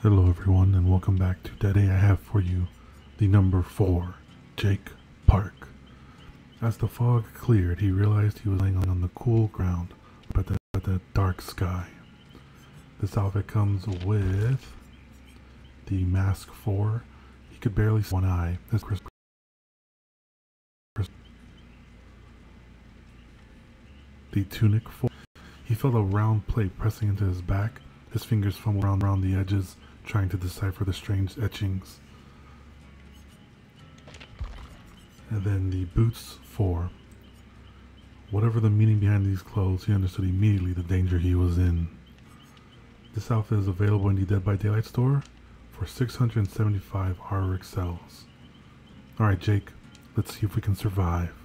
Hello, everyone, and welcome back to Today I have for you the number four, Jake Park. As the fog cleared, he realized he was laying on the cool ground but the, the dark sky. This outfit comes with the mask 4. He could barely see one eye. This Chris, the tunic 4. He felt a round plate pressing into his back. His fingers fumbled around, around the edges trying to decipher the strange etchings. And then the boots for whatever the meaning behind these clothes, he understood immediately the danger he was in. This outfit is available in the Dead by Daylight store for 675 Auric cells. Alright, Jake, let's see if we can survive.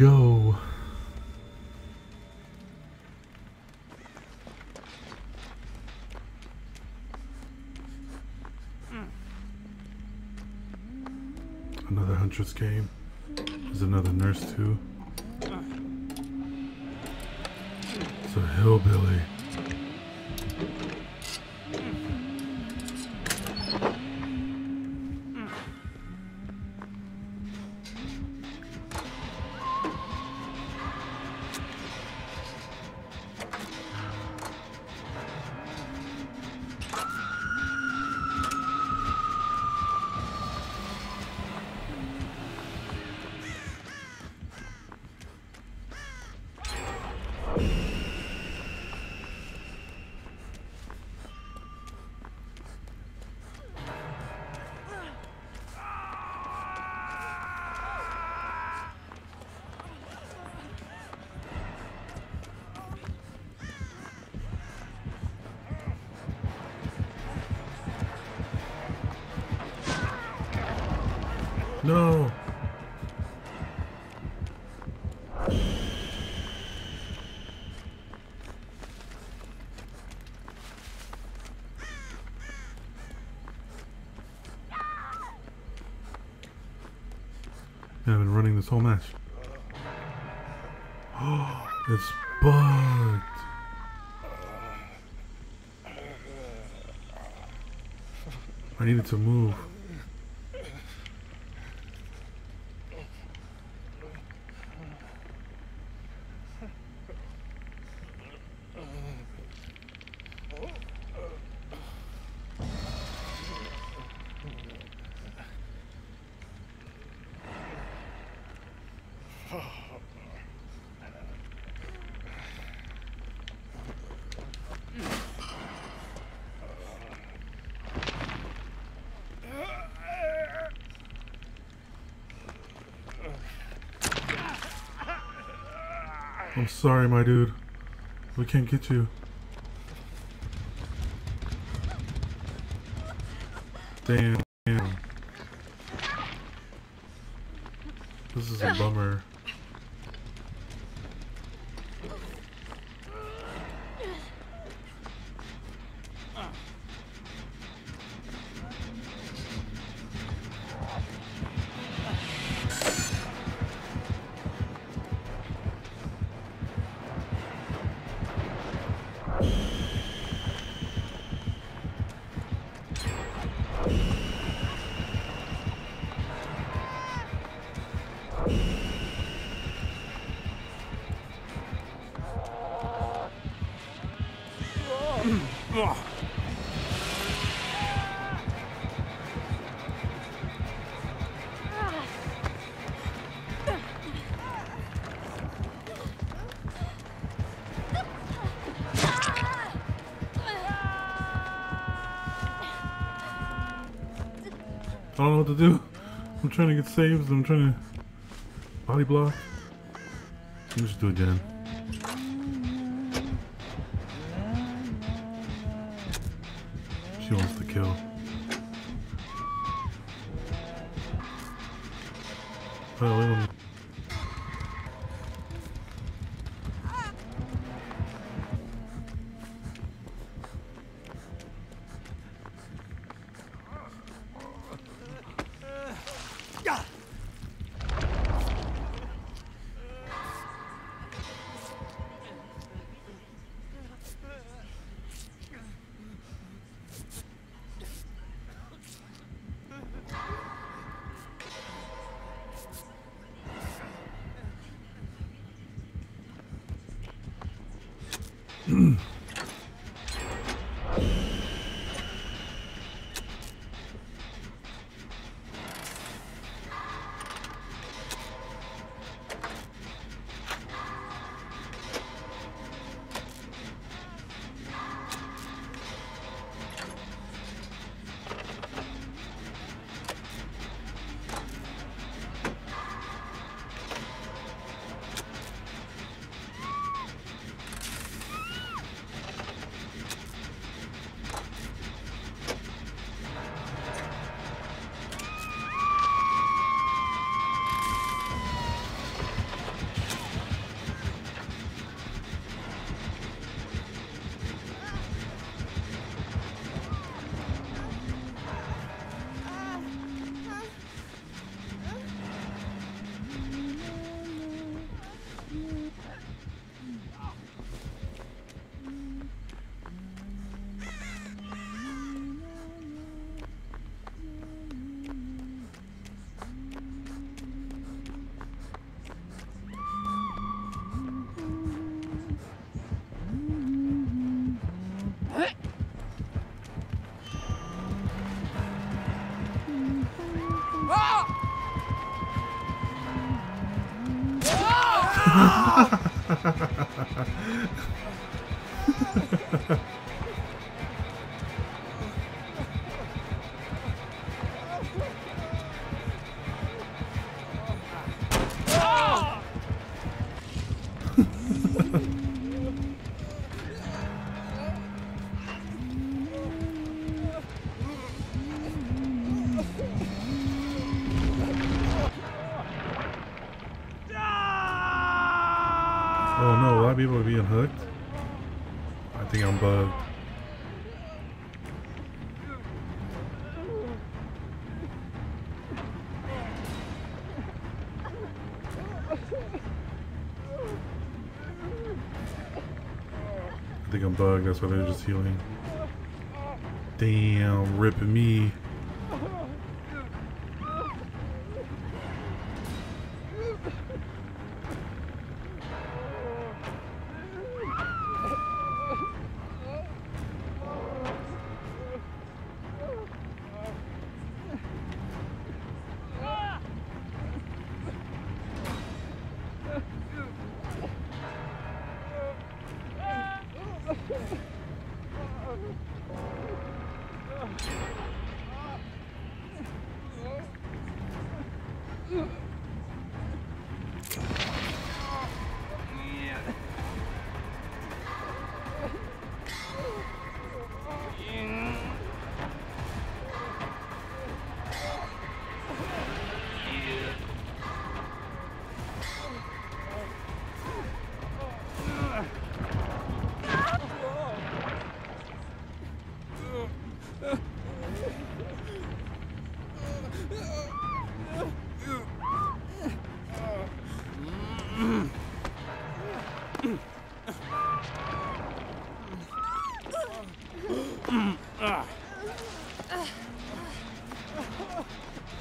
Go. Another Huntress game. There's another nurse too. It's a hillbilly. No. I've been running this whole match. Oh, it's bugged. I needed to move. I'm sorry, my dude. We can't get you. Damn. This is a bummer. Don't know what to do. I'm trying to get saves. I'm trying to body block. Let me just do it again. She wants to kill. Oh, ハハハハハ! People are being hooked. I think I'm bugged. I think I'm bugged, that's why they're just healing. Damn, ripping me.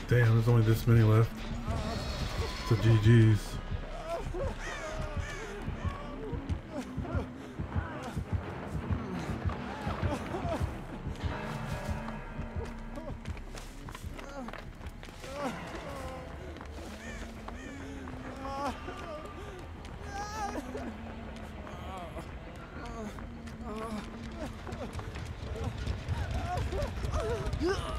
Damn, there's only this many left. It's a GG's. Ugh!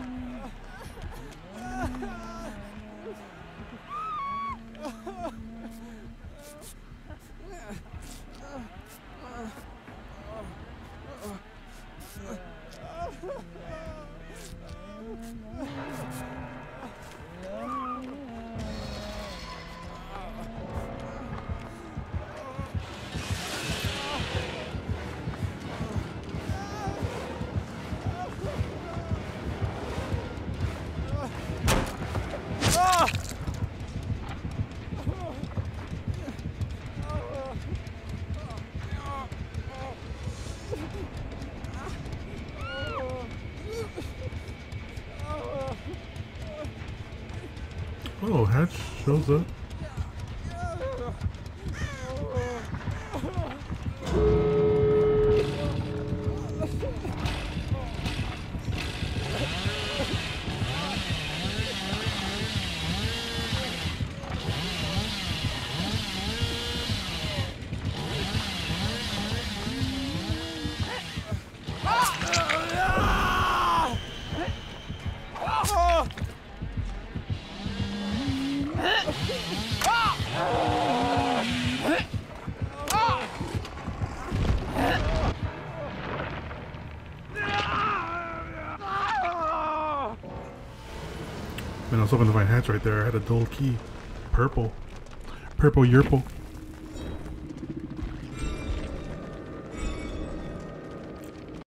Klose. Was hoping to find Hatch right there. I had a dull key. Purple. Purple Yerple.